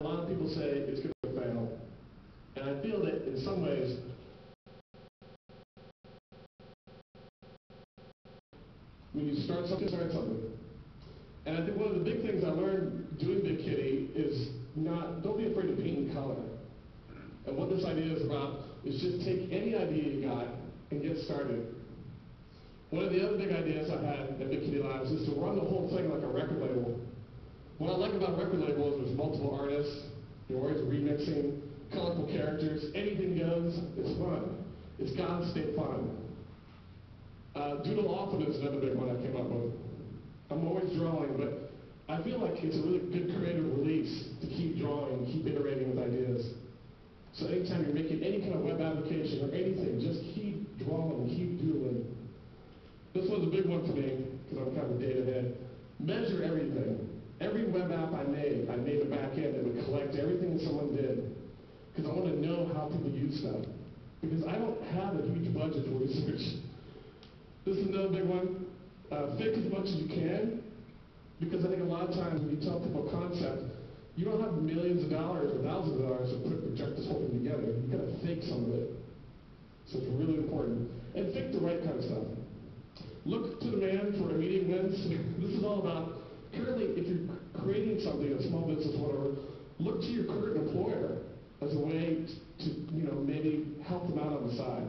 a lot of people say it's going to fail. And I feel that in some ways, when you start something, start something. And I think one of the big things I learned doing Big Kitty is not, don't be afraid to paint in color. And what this idea is about is just take any idea you got and get started. One of the other big ideas I had at Big Kitty Labs is to run the whole thing like a record label. What I like about record labels artists, you're always remixing, colorful characters, anything goes, it's fun. It's stay fun. Uh, Doodle often is another big one I came up with. I'm always drawing, but I feel like it's a really good creative release to keep drawing, keep iterating with ideas. So anytime you're making any kind of web application or anything, just keep drawing, keep doodling. This one's a big one for me, because I'm kind of data head. Measure everything. Every web app I made, I made a back end that would collect everything someone did. Because I want to know how people use stuff. Because I don't have a huge budget for research. This is another big one. Uh, as much as you can. Because I think a lot of times when you tell people a concept, you don't have millions of dollars or thousands of dollars to put project this whole thing together. You've got to fake some of it. So it's really important. And fake the right kind of stuff. Look to the man for immediate wins. this is all about currently, if you're creating something, a small business, whatever, look to your current employer as a way to, you know, maybe help them out on the side.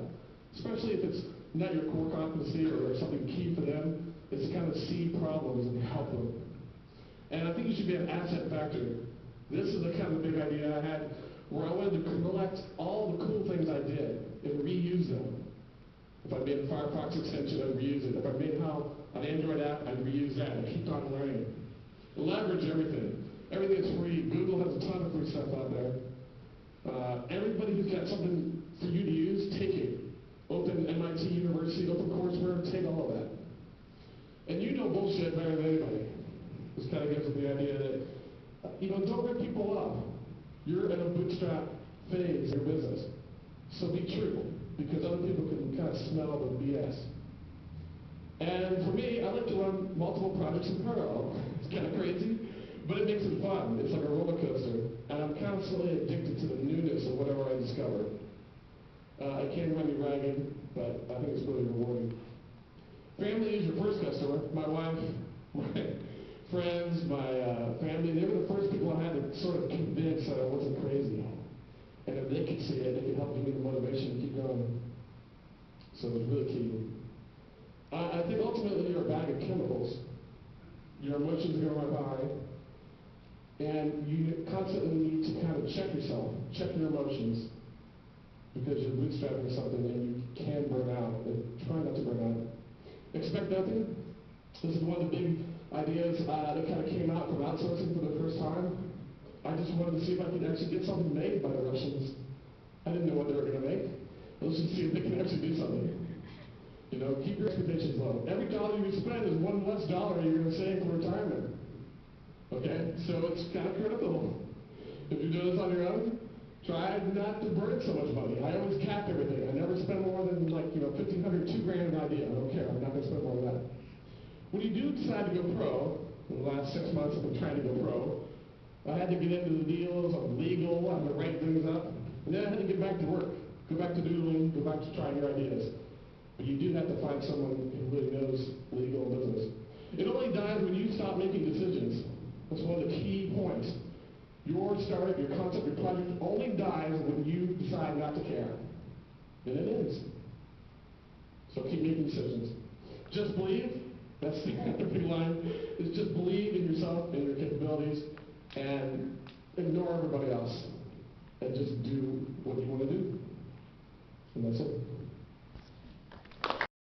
Especially if it's not your core competency or, something key for them, is to kind of see problems and help them. And I think you should be an asset factory. This is the kind of big idea I had where I wanted to collect all the cool things I did and reuse them. If I made a Firefox extension, I'd reuse it. If I made how an Android app, I'd reuse that. I keep on learning. Leverage everything. Everything's free. Google has a ton of free stuff out there. Uh, everybody who's got something for you to use, take it. Open MIT University, OpenCourseware, take all of that. And bullshit better than anybody. This kind of gives with the idea that, you know, don't rip people off. You're in a bootstrap phase in your business. So be true, because other people can kind of smell the BS. And for me, I like to run multiple projects in parallel. It's kind of crazy, but it makes it fun. It's like a roller coaster. And I'm constantly addicted to the newness of whatever I discover. Uh, it can run me ragged, but I think it's really rewarding. Family is your first customer. My wife, my friends, my uh, family, they were the first people I had to sort of convince that I wasn't crazy. And if they could see it, it could help give me the motivation to keep going. So it was really key. I, I think ultimately you're a bag of chemicals. Your emotions are going by. And you constantly need to kind of check yourself, check your emotions, because you're bootstrapping something and you can burn out. And try not to burn out. Expect nothing. This is one of the big ideas uh, that kind of came out from outsourcing for the first time. I just wanted to see if I could actually get something made by the Russians. I didn't know what they were going to make. Let's just see if they can actually do something. You know, keep your expectations low. Every dollar you spend is one less dollar you're going to save for retirement. Okay? So it's kind of critical. If you do this on your own, try not to burn so much money. I always cap everything. I never spend more than like, you know, 1500 two grand an idea. I don't care. I'm not going to spend more than that. When you do decide to go pro, in the last six months I've been trying to go pro, I had to get into the deals of legal, had to write things up, and then I had to get back to work, go back to doodling, go back to trying your ideas. But you do have to find someone who really knows legal business. It only dies when you stop making decisions. That's one of the key points. Your startup, your concept, your project only dies when you decide not to care. And it ends. So keep making decisions. Just believe. That's the big line. Is just believe in yourself and your capabilities and ignore everybody else. And just do what you want to do. And that's it.